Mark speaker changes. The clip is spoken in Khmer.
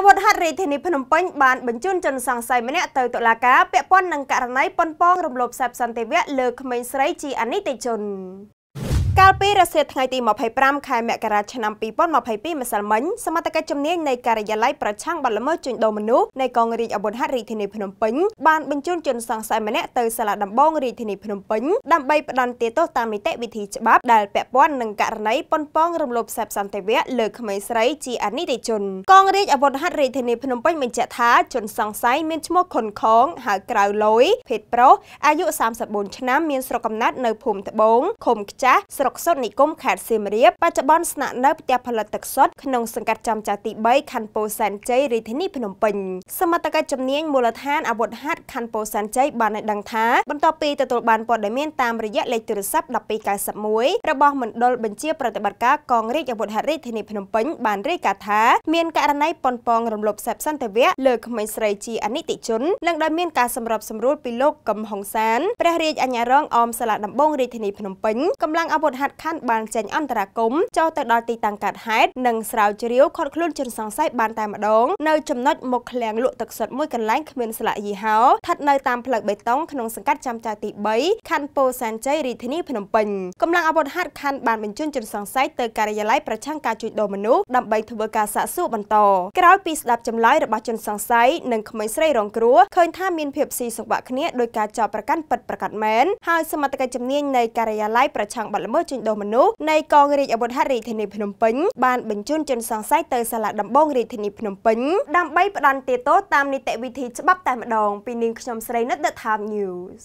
Speaker 1: អាវុធហត្ថរាជធានីភ្នំពេញបានបញ្ជូនជនសង្ស័យម្នាក់ទៅតុលាការពាក់ព័ន្ធនឹងករណីប៉ុនប៉ងរំលោភសេពសន្តិវៈលើក្មេងស្រីជាអនិច្ចជន កាលពីរសៀលថ្ងៃទី25ខែមករាឆ្នាំ2022ម្សិលមិញសមត្ថកិច្ចជំនាញនៃការិយាល័យប្រឆាំងបទល្មើសជួញដូរមនុស្សនៃកងរាជអាវុធហត្ថរាជធានីភ្នំពេញបានបញ្ជូនជនសង្ស័យម្នាក់ទៅសាលាដំបងរាជធានីភ្នំពេញដើម្បីផ្ដន្ទាទោសតាមនីតិវិធីច្បាប់ដែលពាក់ព័ន្ធនឹងករណីប៉ុនប៉ងរំលោភសេពសន្តិវៈលើក្មេងស្រីជាអនិច្ចជន កងរាជអាវុធហត្ថរាជធានីភ្នំពេញបញ្ជាក់ថាជនសង្ស័យមានឈ្មោះខុនខងហៅក្រៅលយភេទប្រុសអាយុ34ឆ្នាំមានស្រុកកំណើតនៅភូមិត្បូងឃុំខ្ចាស់ស្រុកសុតនិគមខេត្តសៀមរាបបច្ចុប្បន្នស្នាក់នៅផ្ទះផលិតទឹកសុទ្ធក្នុងសង្កាត់ចំចាស់ទី3ខណ្ឌពោធិ៍សែនជ័យរាជធានីភ្នំពេញសមត្ថកិច្ចជំនាញមូលដ្ឋានអាវុធហត្ថខណ្ឌពោធិ៍សែនជ័យបានឲ្យដឹងថាបន្ទាប់ពីទទួលបានព័ត៌មានតាមរយៈលេខទូរស័ព្ទ1291របស់មណ្ឌលបញ្ជាប្រតិបត្តិការកងរាជអាវុធហត្ថរាជធានីភ្នំពេញបានរាយការណ៍ថាមានករណីប៉ុនប៉ងរំលោភសេពសន្តិវៈលើក្មេងស្រីជាអនិច្ចជននិងដោយមានការសម្របសម្រួលពីលោកកឹមហុងសានព្រះរាជអាជ្ញារងអមសាលាដំបងរាជធានីភ្នំពេញកម្លាំងអាវុធហត្ថខណ្ឌបានចេញអន្តរាគមចូលទៅដល់ទីតាំងកើតហេតុនិងស្រាវជ្រាវខាត់ខ្លួនជនសង្ស័យបានតែម្ដងនៅចំណុចមុខឃ្លាំងលក់ទឹកសុទ្ធមួយកន្លែងគ្មានស្លាកយីហោស្ថិតនៅតាមផ្លូវបេតុងក្នុងសង្កាត់ចាំចាយទី3ខណ្ឌពោធិ៍សែនជ័យរាជធានីភ្នំពេញកម្លាំងអាវុធហត្ថខណ្ឌបានបញ្ជូនជនសង្ស័យទៅការិយាល័យប្រឆាំងការជួញដូរមនុស្សដើម្បីធ្វើការសាកសួរបន្តក្រោយពីស្ដាប់ចម្លើយរបស់ជនសង្ស័យនិងក្មេងស្រីរងគ្រោះឃើញថាមានភាពស៊ីសង្វាក់គ្នាដោយការចោទប្រកាន់ពិតប្រាកដមែនហើយសមត្ថកិច្ចជំនាញនៃការិយាល័យប្រឆាំងបទល្មើសជួញដូរមនុស្សនៃកងរាជអាវុធហត្ថរាជធានីភ្នំពេញបានបញ្ជូនជនសង្ស័យទៅសាលាដំបងរាជធានីភ្នំពេញដើម្បីផ្ដន្ទាទោសតាមនីតិវិធីច្បាប់តែម្ដងពីនាងខ្ញុំស្រីនិត The Time News